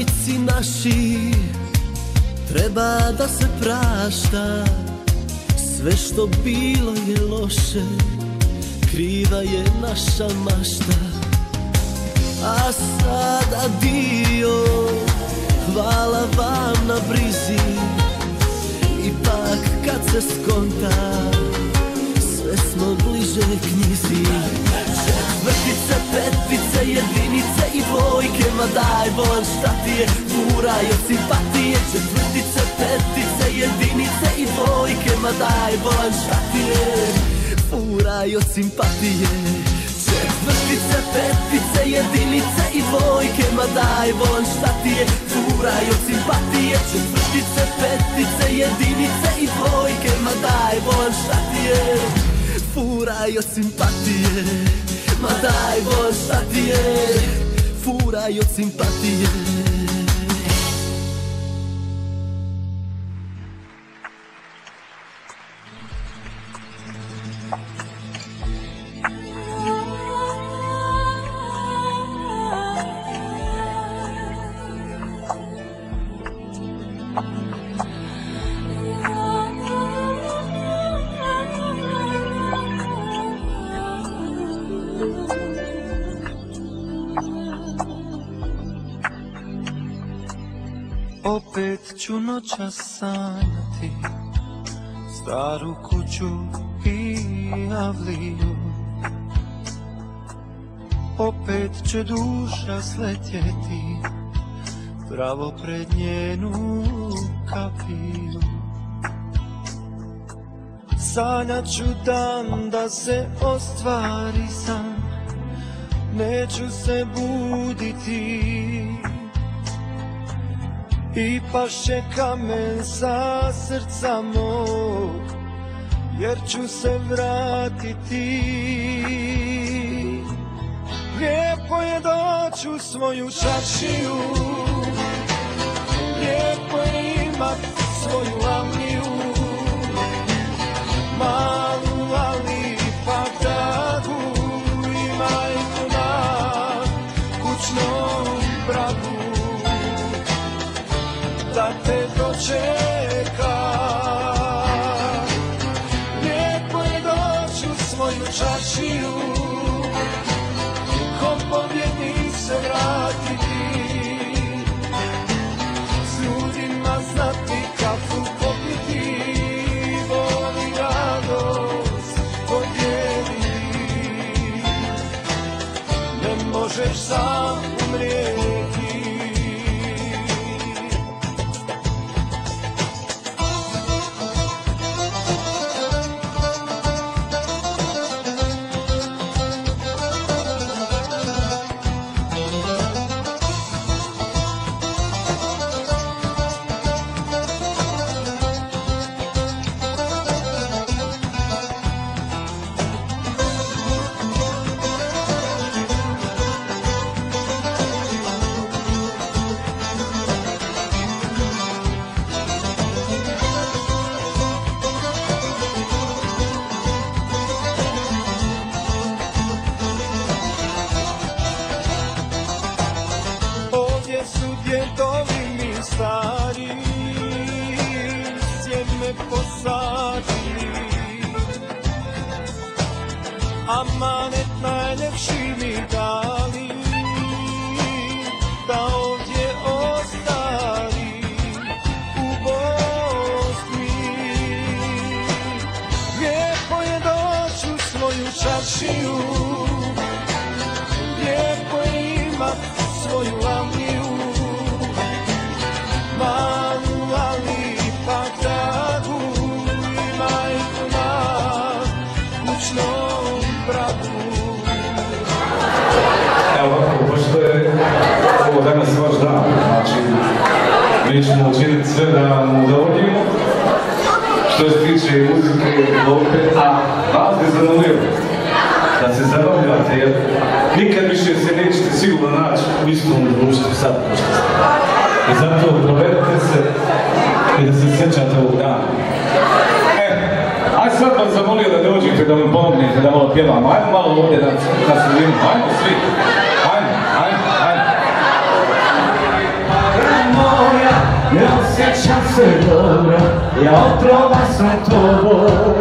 Nastavnici naši Treba da se prašta. Sve što bilo je loše Kriva je naša mašta. A sada dio Hvala vam na brizi. Ipak kad se skonta Sve smo bliže knjizi Četvrtice, petice, jedinice i dvojke Ma daj bolan šta ti je? Furaj od simpatije Četvrtice, petice, jedinice i dvojke Ma daj bolan šta ti je? Furaj od simpatije Četvrtice, petice, jedinice i dvojke Ma daj bolan šta ti je? Furaj od simpatije Četvrtice, petice, jedinice i dvojke Ma daj bolan šta ti je? Furaj od simpatije Ma daj bolan šta ti je Furaj od simpatije noća sanjati Staru kuću i avliju. Opet će duša sletjeti Pravo pred njenu kapiju. Sanjat ću dan da se ostvari san Neću se buditi i paše kamen sa srca mog Jer ću se vratiti. Lijepo je doći u svoju čačiju Lijepo je imat svoju ćemo učiniti sve da mu udovoljimo. Što se tiče i muzike, opet, a vas je zanimljivo da se zabavljate, jer nikad više se nećete sigurno naći u istom društvu sad, pošto. I zato provedete se i da se sjećate ovog dana. E, aj sad vas zamolio da dođete da mi pomognete da malo pjevamo. Ajmo malo ovdje da, da se vidimo. Ajmo svi. Osjećam se dobro, ja otrova sam tobom.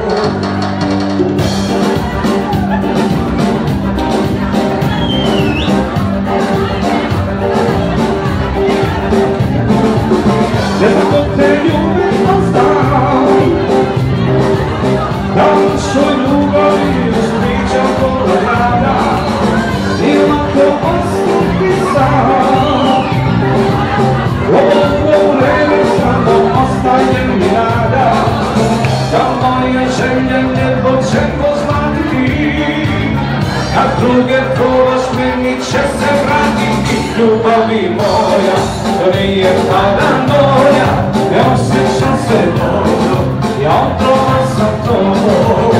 Vratiti Ljubavi moja, to nije tada moja Ja osjećam se dobro, ja otrovan sam tobom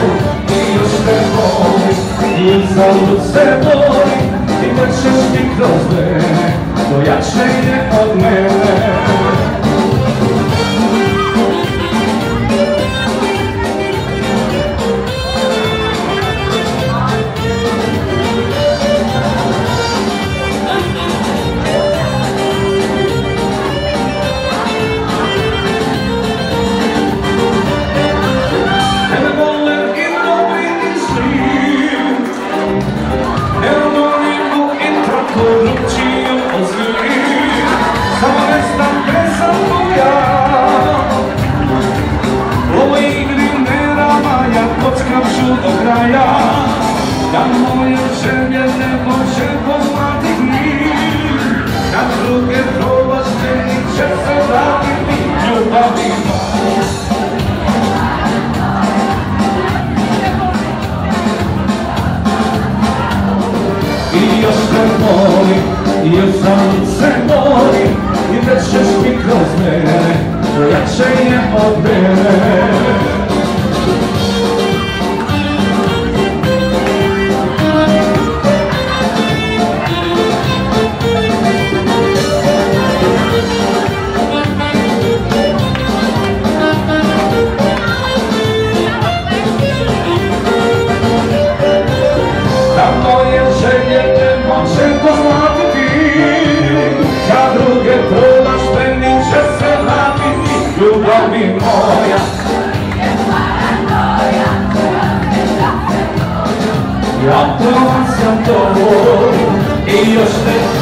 I još te volim, i uzalud se bolim I da ćeš mi kroz mene, I još sam se volim I da ćeš mi kroz mene, to tobom i još te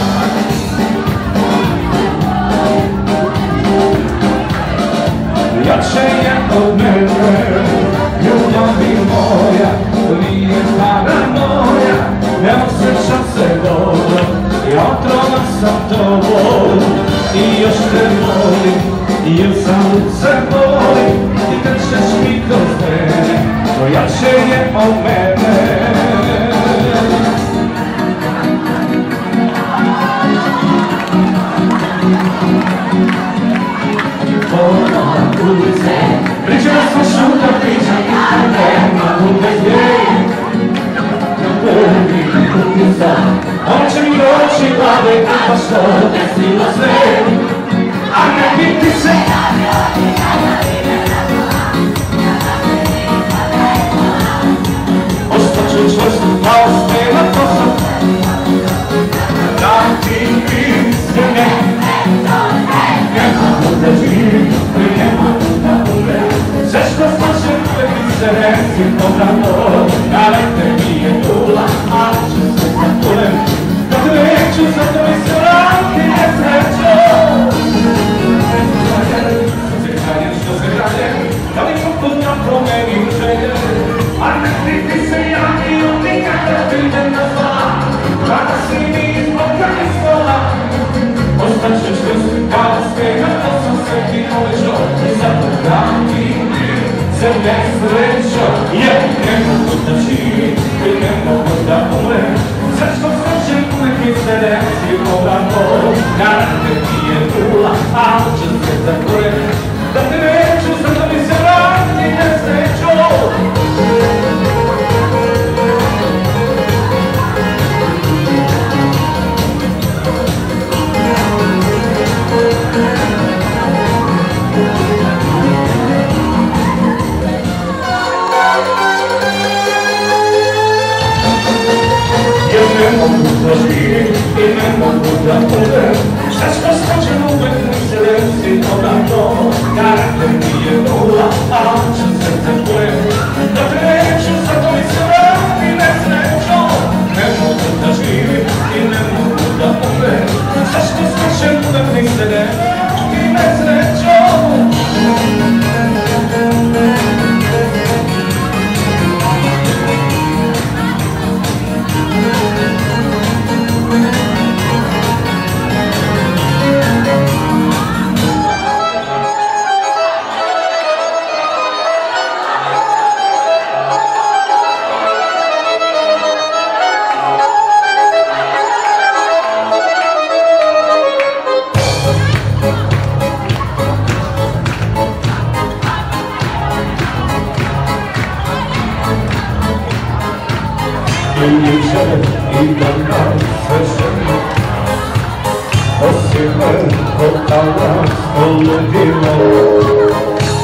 Jače je od mene Ljubavi moja Nije paranoja Ne osjećam se dobro I otrovan sam tobom. I još te volim još sam se volim I kad mi kroz mene. To jače je od mene Kupica Ona će mi doći glave kako što? Desilo sve. A ne biti se juče i danas svečano Osime kokala poludilo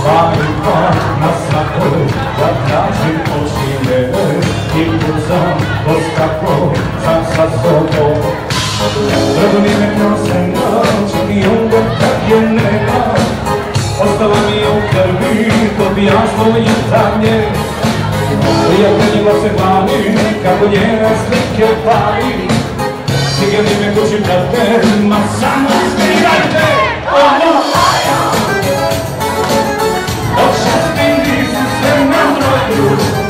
Majka na svakoj da tražim oči mene I puzam poskako sam sa i onda mi je u krvi to pijanstvo i tamnje Prijateljima se hvali, kako njene slike pali Stigli me kući brate, ma samo skrivajte Ono Od šestini su sve na broju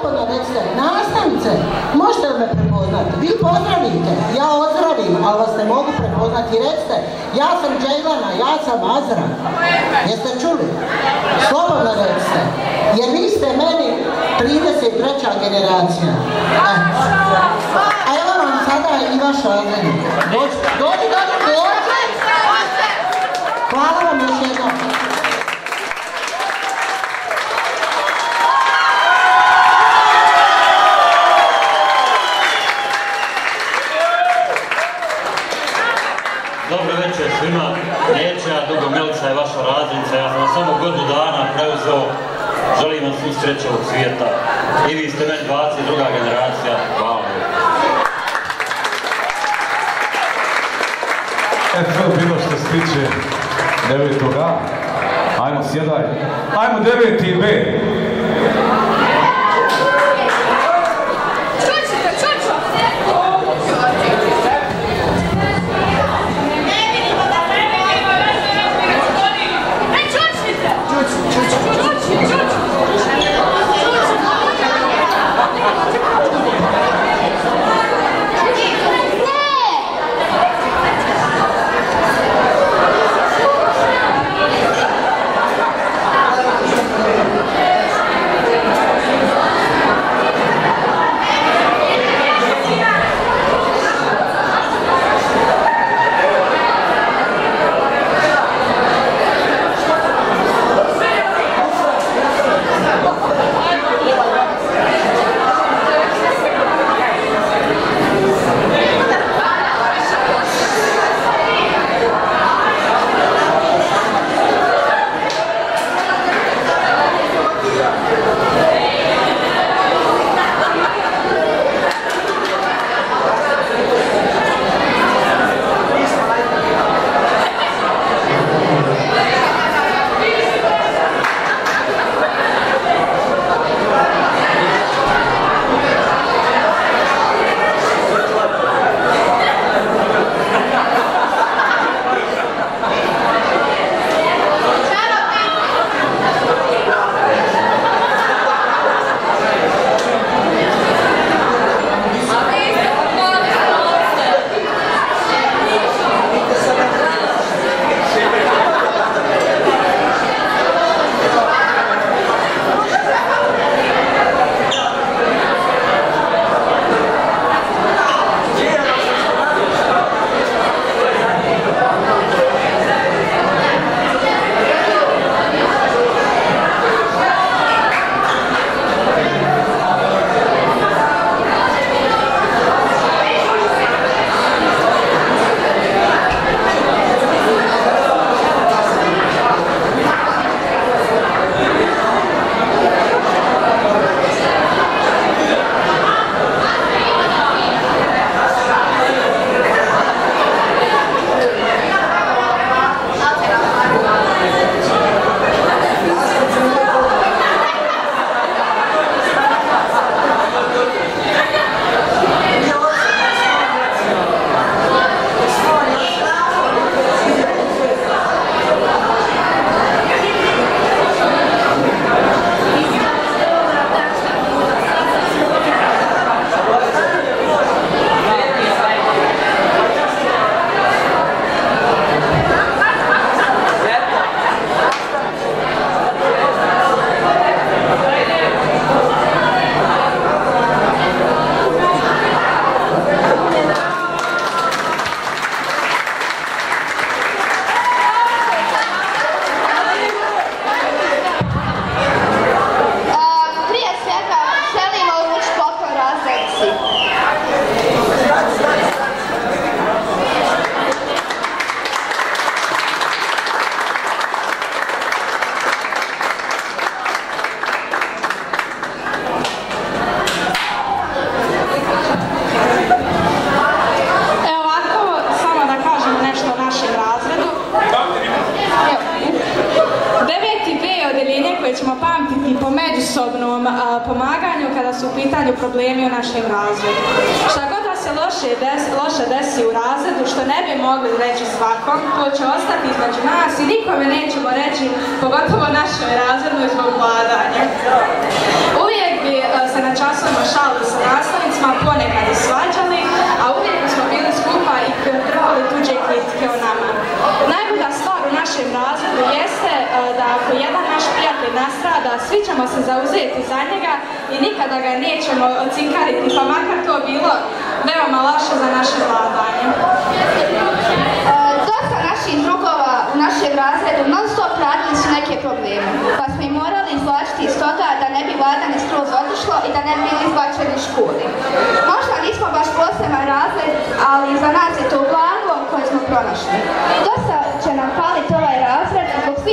slobodno recite, nastavnice, možete li me prepoznati? Vi pozdravite, ja ozdravim, ali vas ne mogu prepoznati. Recite, ja sam Džejlana, ja sam Azra. Jeste čuli? Slobodno recite. Jer vi ste meni 33. generacija. E. A evo vam sada i vaš. Dođi, dođi, dođi, dođi! Preuzeo. Želim vam svu sreću ovog svijeta. I vi ste meni 22. generacija. Hvala. E, to bilo što se tiče devetoga. Ajmo, sjedaj. Ajmo deveti B.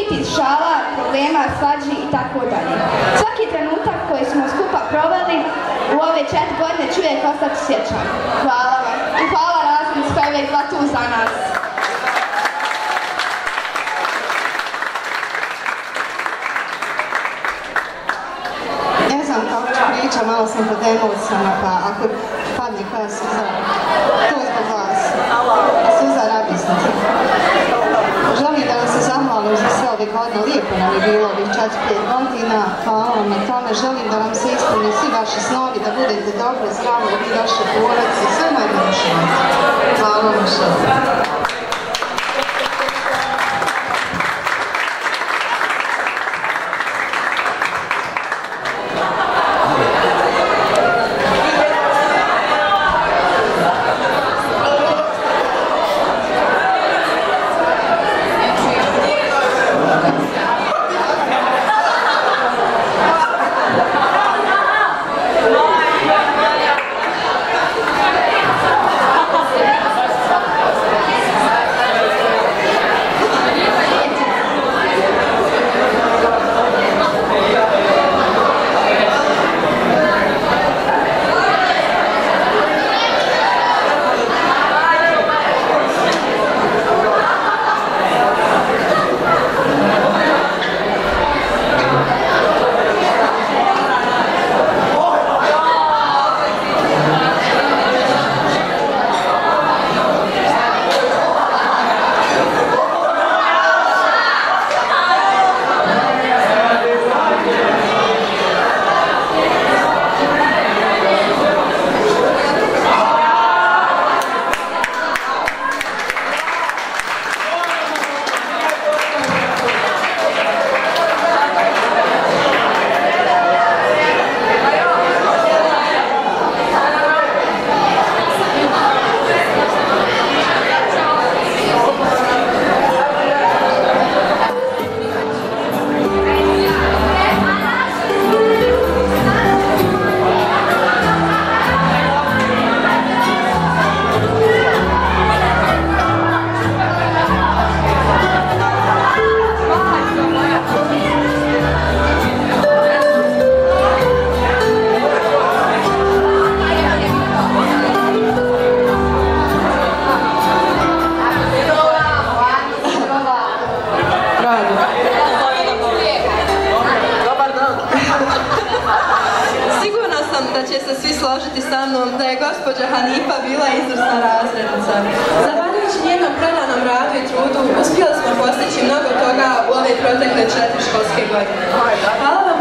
tih šala, problema, svađi i tako dalje. Svaki trenutak koji smo skupa proveli u ove četiri godine ću uvijek ostati sjećan. Hvala vam. I hvala razrednici koja je tu za nas. Ne znam kako ću pričati, malo sam pod emocijama, pa ako padne koja suza, to je zbog vas. Suza radosnosti. Želim da vam se zahvalim za sve ove godine, lijepo nam je bilo ovih 4-5 godina, hvala vam na tome, želim da vam se ispuni svi vaši snovi, da budete dobro, zdravo, vi vaše porodice, sve najbolje. Hvala vam još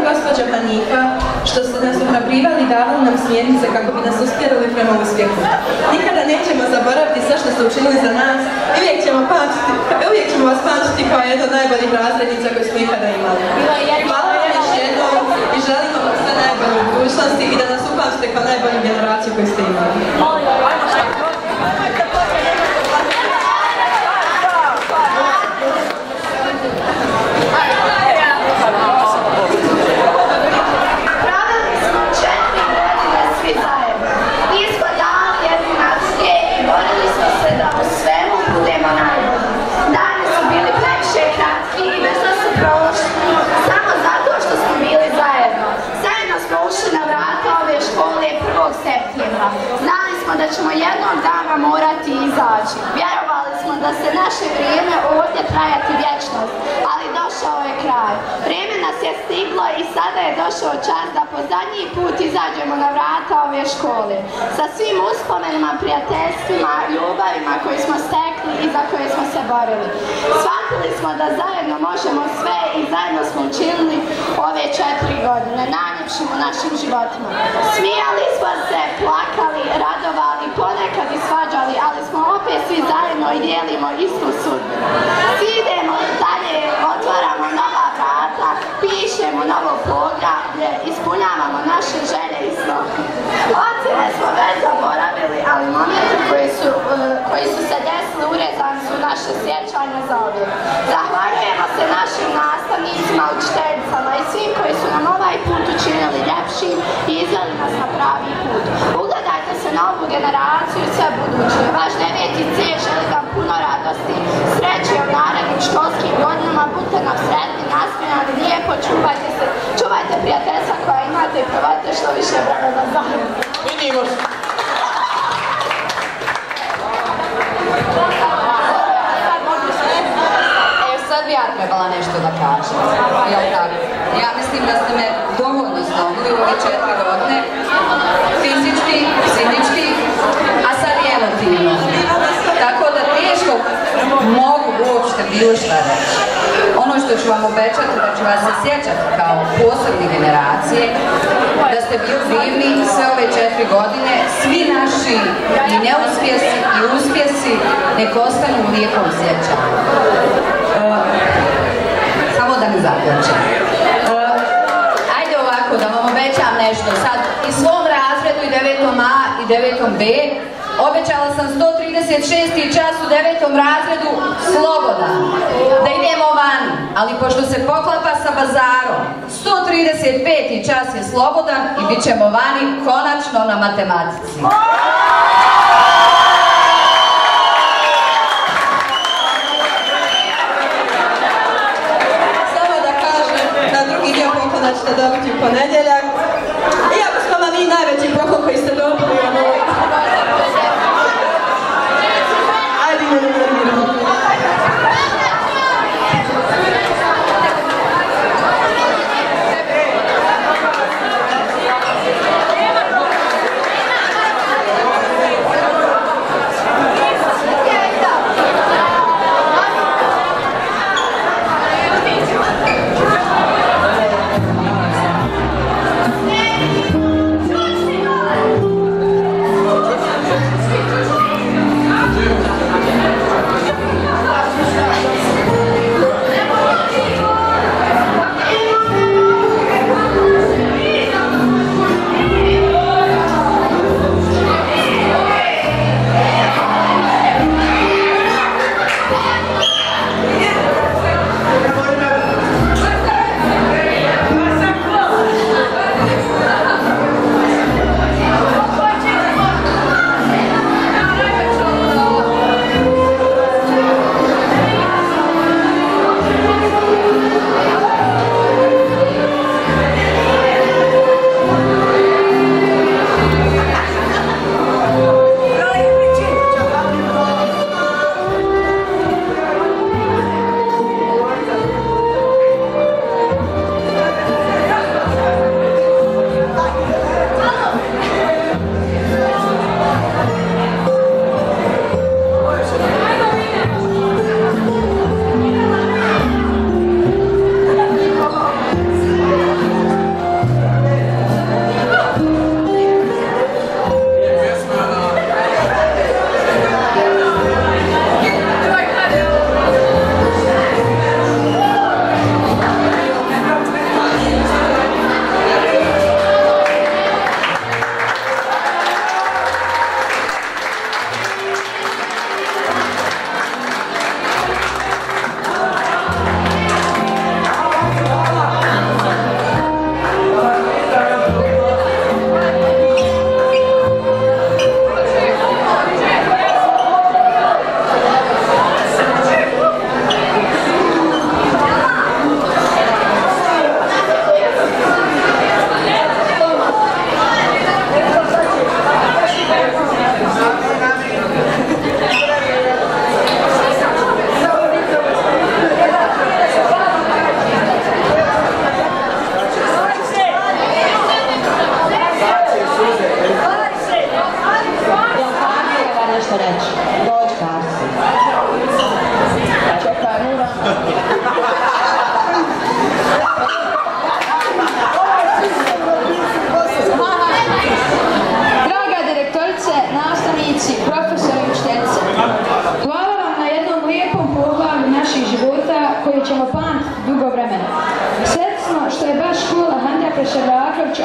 gospođo Hanifa što ste nas ohrabrivali i davali nam smjernice kako bi nas uspjerili prema uspjehu. Nikada nećemo zaboraviti sve što ste učinili za nas i uvijek ćemo, pamtiti, uvijek ćemo vas pamtiti kao jednu od najboljih razrednica koje smo ikada imali. Hvala vam još jednom i želimo vam sve najbolje u budućnosti i da nas upamtite kao najbolju generaciju koju ste imali. Radili smo četiri godine svi zajedno. Nismo dali jedni na sve i borili smo se da u svemu budemo najbolji. Dani su bili previše kratki i bez da su prošli. Samo zato što smo bili zajedno. Zajedno smo ušli na vrata ove škole 1. septembra. Znali smo da ćemo jednog dana morati izaći. Vjerovali smo da trajati vječnost, ali došao je kraj. Vrijeme nas je stiglo i sada je došao čas da po zadnji put izađemo na vrata ove škole. Sa svim uspomenima, prijateljstvima, ljubavima koje smo stekli i za koje smo se borili. Shvatili smo da zajedno možemo sve i zajedno smo učinili ove četiri godine, najljepšim u našim životima. Smijali smo se, plakali, radovali, ponekad i svađali, ali smo opet svi zajedno i dijelimo istu sudbinu. Svi idemo dalje, otvaramo nova vrata, pišemo novo poglavlje, ispunjavamo naše želje i snove. Ocjene smo već zaboravili, ali momenti koji su, eh, koji su se desili urezani su naše sjećanje za uvijek. Zahvaljujemo se našim nastavnicima, učiteljicama i svim koji su nam ovaj put učinili ljepšim i izveli nas na pravi put. Ugledajte se na ovu generaciju i sve buduće. Vaš deveti cilj želi vam puno radosti, sreće u narednim školskim godinama, budite nam sretni, nasmijani, lijepo, čuvajte se, čuvajte prijateljstva koja imate i što više vremena. Vidimo se. E, sad bi ja trebala nešto da kažem. Jel tako? Ja mislim da ste me dovoljno zdomili u ove četiri godine. Fizički, psihički, a sad i emotivno. Tako da teško mogu uopšte bilo šta reći. Ono što ću vam obećati da ću vas sjećati kao posebne generacije, da ste bili divni sve ove četiri godine, svi naši i neuspjesi i uspjesi nek ostanu u lijepom sjećanju. E, samo da ne zaključim. E, ovako da vam obećam nešto. Sad i svom razredu i 9. A i 9. B obećala sam 136. čas u 9. razredu slobodan. Da idemo van, ali pošto se poklapa sa bazarom, 135. čas je slobodan i bit ćemo vani konačno na matematici. Samo da kažem da drugi dio poklona ćete dobiti u ponedjeljak. Iako smo vam najveći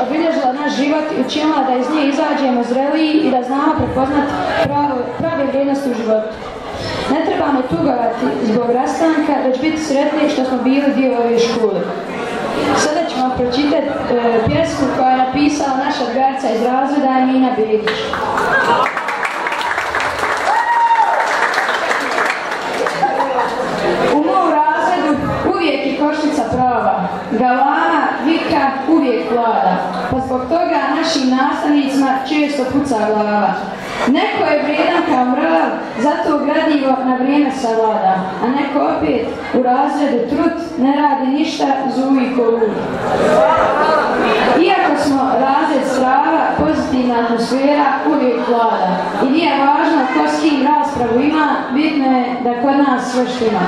obilježila naš život i učinila da iz nje izađemo zreliji i da znamo prepoznati prave vrijednosti u životu. Ne trebamo tugovati zbog rastanka, već biti sretni što smo bili dio ove škole. Sada ćemo pročitati e, pjesmu koja je napisala naša drugarica iz razreda Emina Begić. U mom razredu uvijek je košnica prava, galana, vika uvijek vlada, pa zbog toga našim nastavnicima često puca glava. Neko je vrijedan kao mrav, zato gradivo na vrijeme savlada, a neko opet u razredu trut ne radi ništa, zuji ko lud. Iako smo razred strava, pozitivna atmosfera uvijek vlada. I nije važno ko s kim raspravu ima, bitno je da kod nas sve štima.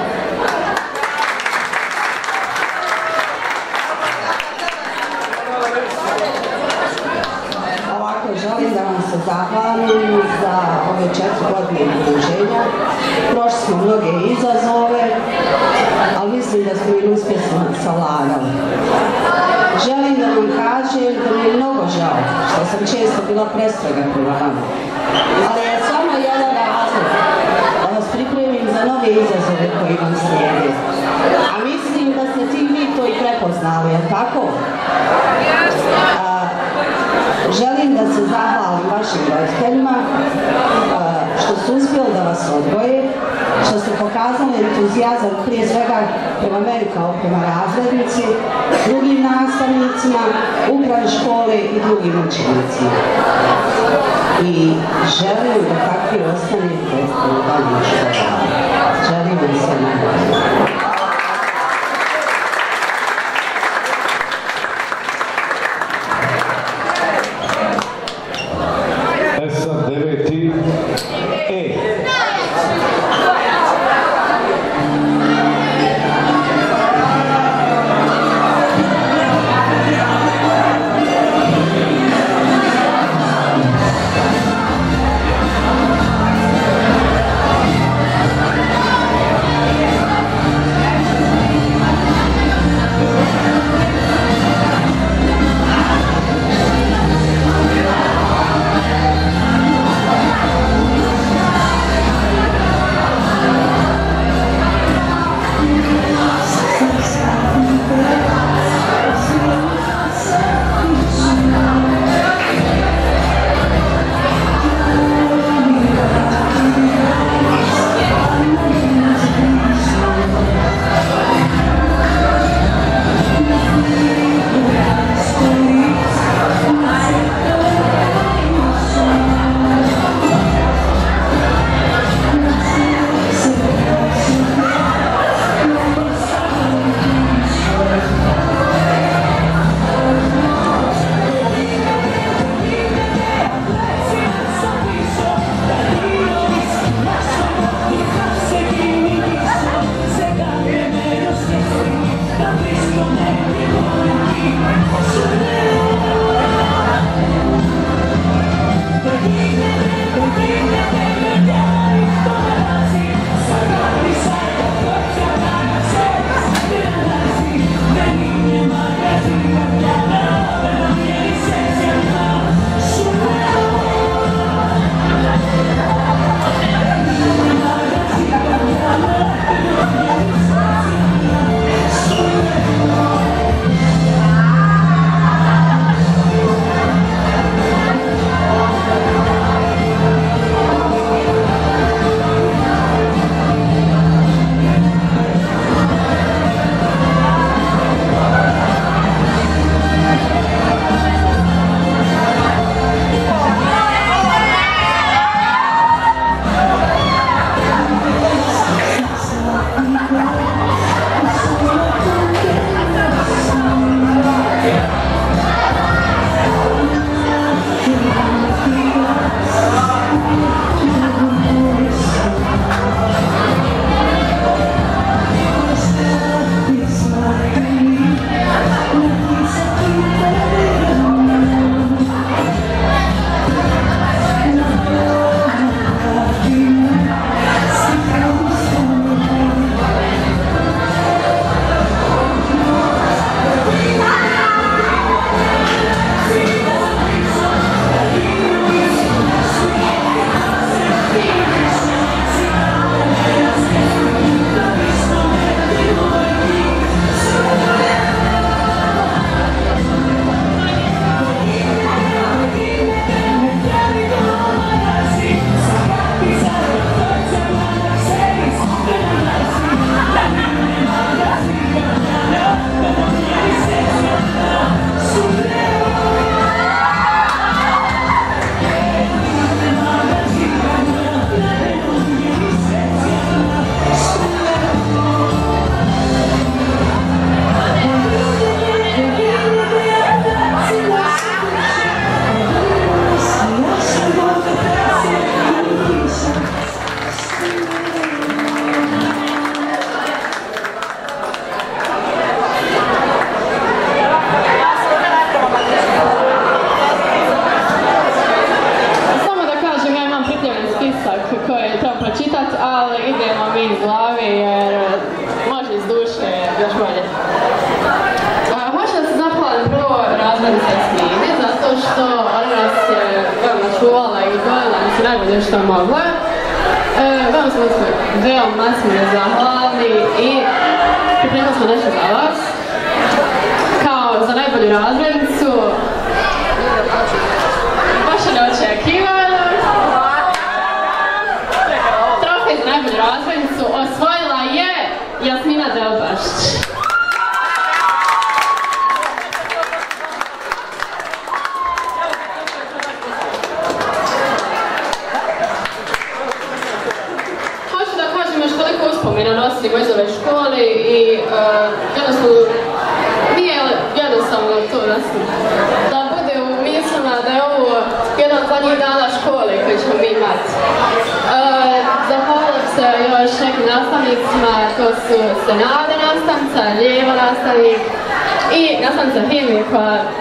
Ovako, želim da vam se zahvalim za ove četiri godine udruženja. Prošli smo mnoge izazove, ali mislim da smo i savladali. Želim da vam kažem da mi je mnogo žao što sam često bila prestroga prema vama. Ali je samo jedan razlog da vas pripremim za nove izazove koji vam slijede. A mislim da ste ti vi to i prepoznali, je tako? Želim da se zahvalim vašim roditeljima što su uspjeli da vas odgoje, što ste pokazali entuzijazam prije svega prema meni kao prema razrednici, drugim nastavnicima, upravi škole i drugim učenicima. I želim da takvi ostanete u školama. Želim vam se najbolje.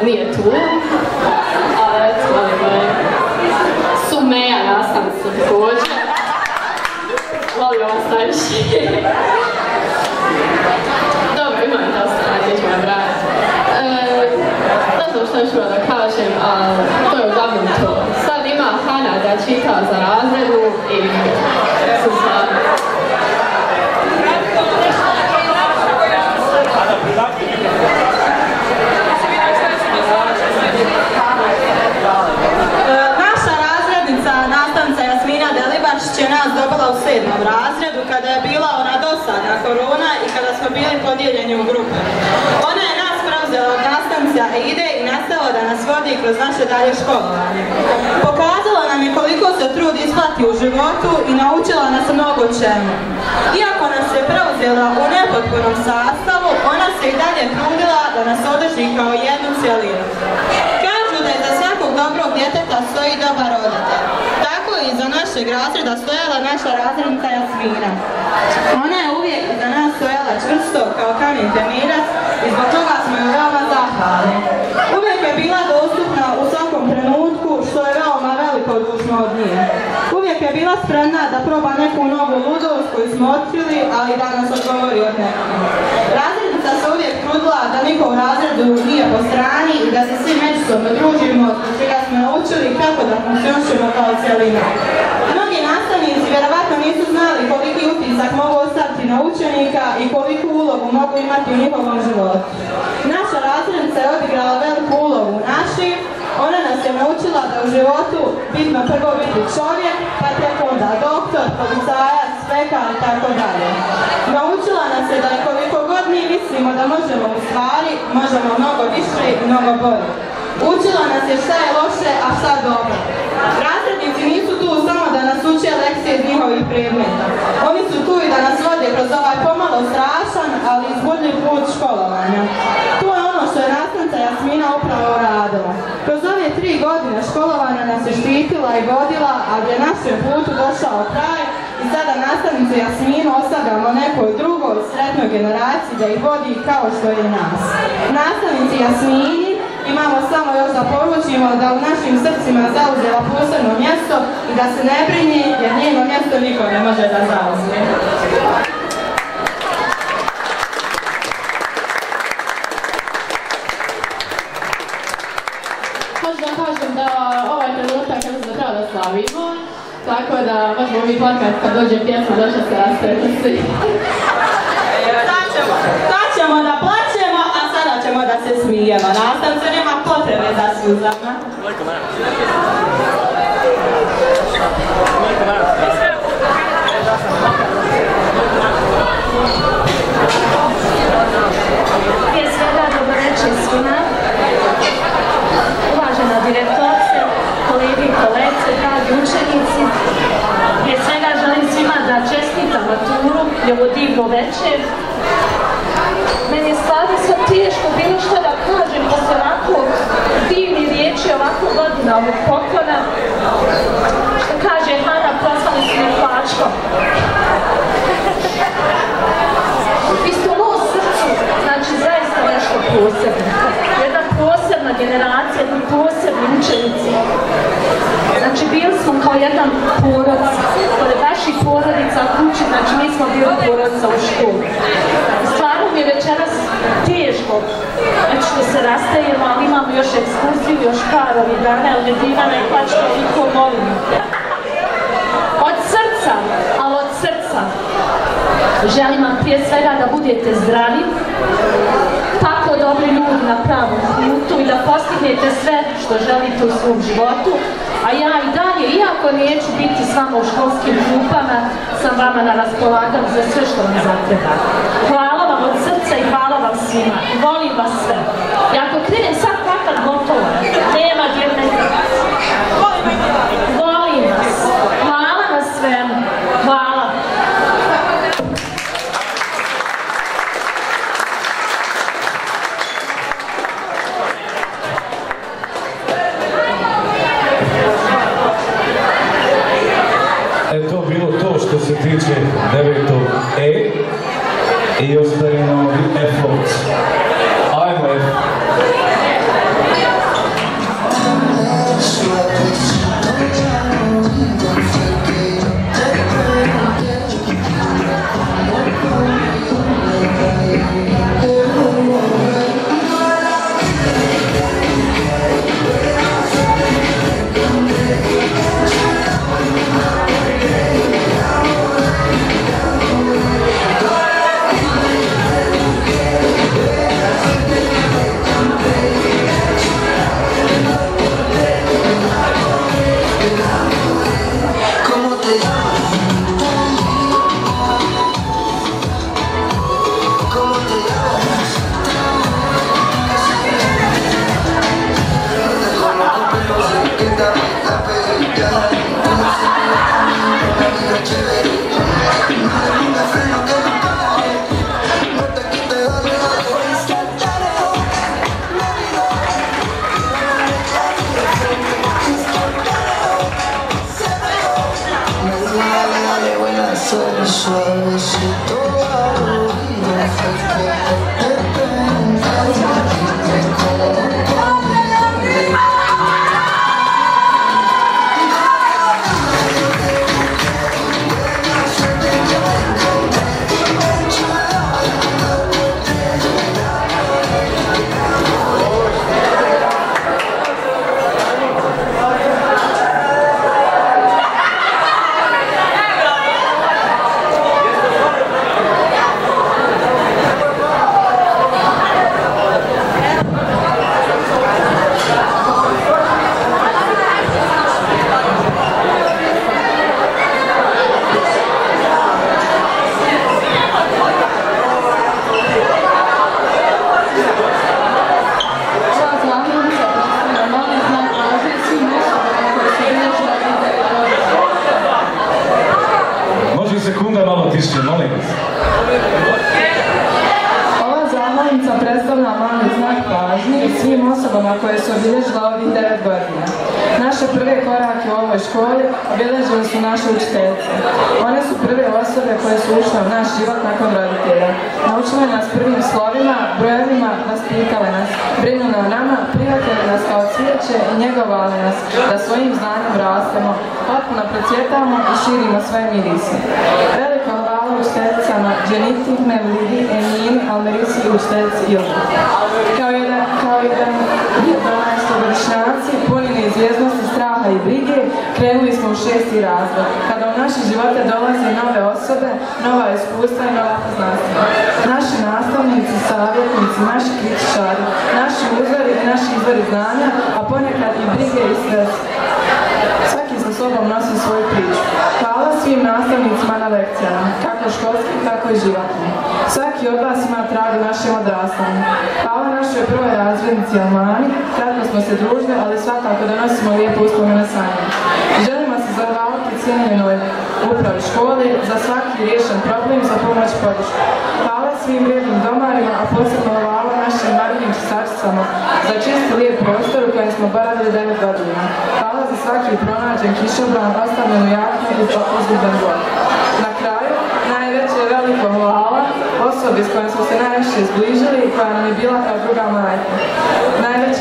Nije tu. Ovaj, Sumeja nastavnica također. Volim vas najviše. Dobro, imam dosta, neću me brati. E, ne znam što još da kažem, ali to je uglavnom to. Sad ima Hana da čita za razredu i sustav. E, Naša razrednica, nastavnica Jasmina Delibašić je nas dobila u sedmom razredu kada je bila ona dosadna korona i kada smo bili podijeljeni u grupe. Ona je nas preuzela od nastavnice Aide i nastavila da nas vodi kroz naše dalje školovanje. Pokazala nam je koliko se trud isplati u životu i naučila nas mnogo čemu. Iako nas je preuzela u nepotpunom sastavu, ona se i dalje trudila da nas održi kao jednu cjelinu. Kažu da je za svakog dobrog djeteta stoji dobar roditelj. Tako i za našeg razreda stojala naša razrednica Jasmina. Ona je uvijek za nas stojala čvrsto kao kamen temeljac i zbog toga smo joj veoma zahvalni. Uvijek je bila dostupna u svakom trenutku što je veoma velikodušno od nje. Uvijek je bila spremna da proba neku novu ludost koju smo otkrili, ali da nas odgovori od nekog. Trudila da niko u razredu nije po strani i da se svi međusobno družimo, zbog čega smo naučili kako da funkcionišemo kao cijelina. Mnogi nastavnici vjerovatno nisu znali koliki utisak mogu ostaviti na učenika i koliku ulogu mogu imati u njihovom životu. Naša razrednica je odigrala veliku ulogu u našim, ona nas je naučila da u životu bitno prvo biti čovjek, pa tek onda doktor, policajac, pekar i tako dalje. Naučila nas je da je koliko mi mislimo da možemo u stvari, možemo mnogo više i mnogo bolje. Učila nas je šta je loše, a šta dobro. Razrednici nisu tu samo da nas uče lekcije iz njihovih predmeta. Oni su tu i da nas vode kroz ovaj pomalo strašan, ali izbudljiv put školovanja. To je ono što je nastavnica Jasmina upravo radila. Kroz ove tri godine školovanja nas je štitila i vodila, a gdje našem putu došao kraj i sada nastavnicu Jasminu ostavljamo nekoj drugoj sretnoj generaciji da ih vodi kao što je nas. Nastavnici Jasmini imamo samo još da poručimo da u našim srcima zauzela posebno mjesto i da se ne brini jer njeno mjesto niko ne može da zauzme. Možda kažem da ovaj trenutak da tako da možemo mi plakat kad dođe pjesma došla se rastreta svi. Sad ćemo, sad ćemo da plaćemo, a sada ćemo da se smijemo. Nastavce nema potrebe za suzama. Prije svega dobro večer svima. Uvažena direktorice, kolegi i kolegice, dragi učenici. Prije svega želim svima da čestitam maturu i ovo divno večer. Meni je stvarno sad teško bilo što da kažem posle onako divni riječi, ovako godina ovog poklona. Što kaže Hana, poslali su me plačkom. još ekskursiju, još par ovih dana, jer je divana i plaću toliko molim. Od srca, ali od srca. Želim vam prije svega da budete zdravi, tako dobri ljudi na pravom putu i da postignete sve što želite u svom životu. A ja i dalje, iako neću biti s vama u školskim grupama, sam vama na raspolaganju za sve što vam zatreba. Hvala vam od srca i hvala vam svima. Volim vas sve. I ako krenem sad plakat, gotovo. Nema djeteta. Volim vas. Hvala na svemu. Hvala. E to bilo to što se tiče devetog E i ostaje novi naši izvori znanja, a ponekad i brige i stres. Svaki sa sobom nosi svoju priču. Hvala svim nastavnicima na lekcijama, kako školskim, tako i životnim. Svaki od vas ima trag u našem odrastanju. Hvala našoj prvoj razrednici Almani, kratko smo se družili, ali svakako da nosimo lijepo uspomene sa njim. Želimo se zahvaliti cijenjenoj upravi škole za svaki riješen problem za pomoć i podršku. Hvala svim vrijednim domarima, a posebno hvala našim marinim čistačicama za čisti lijep prostor u kojem smo boravili 9 godina. Hvala za svaki pronađen kišobran, ostavljenu jaknu i izgubljen god. Na kraju, najveće veliko hvala osobi s kojom smo se najviše zbližili i koja nam je bila kao druga majka.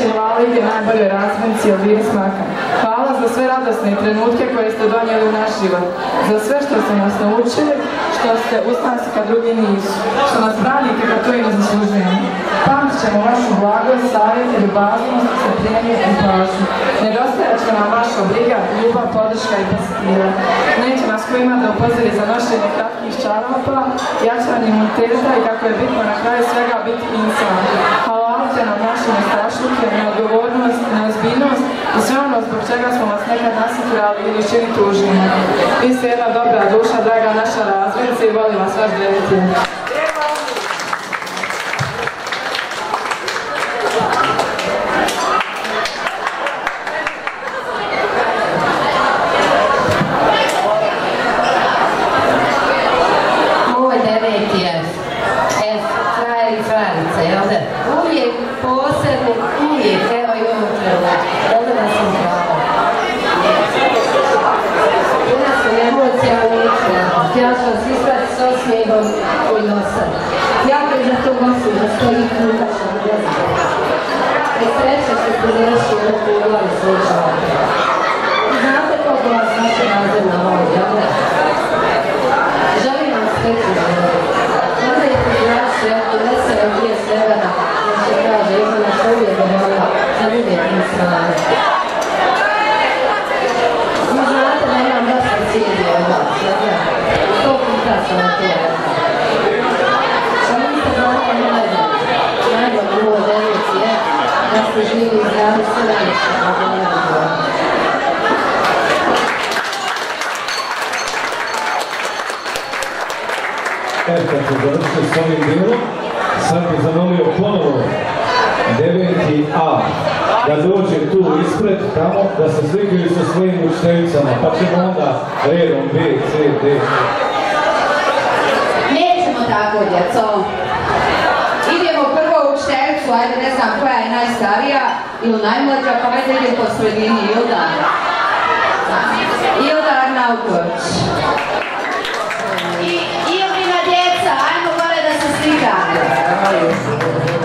Najveće hvala ide najboljoj razmenici Elviri Smakan. Hvala za sve radosne trenutke koje ste donijeli u naš život. Za sve što ste nas naučili, što ste nas kad drugi nisu. Što nas branite kad to i ne zaslužujemo. Pamtit ćemo vašu blagost, savjet, ljubaznost, strpljenje i pažnju. Nedostajat će nam vaša briga, ljubav, podrška i perspektiva. Neće nas ko imati da upozori za nošenje kratkih čarapa, jačanje imuniteta i kako je bitno na kraju svega biti insan. Halalite nam naše nestrašluke, neodgovornost, neozbiljnost i sve ono zbog čega smo vas nekad nasitljali ili čini tužnima. Vi ste jedna dobra duša, draga naša razrednica i volim vas vaš deveti. Nećemo tako, djeco. Idemo prvo u štercu, ajde ne znam koja je najstarija ili najmlađa, pa ajde idem po sredini Ildar. Ildar Nauković. I Ildina djeca, ajmo gore da se slikamo.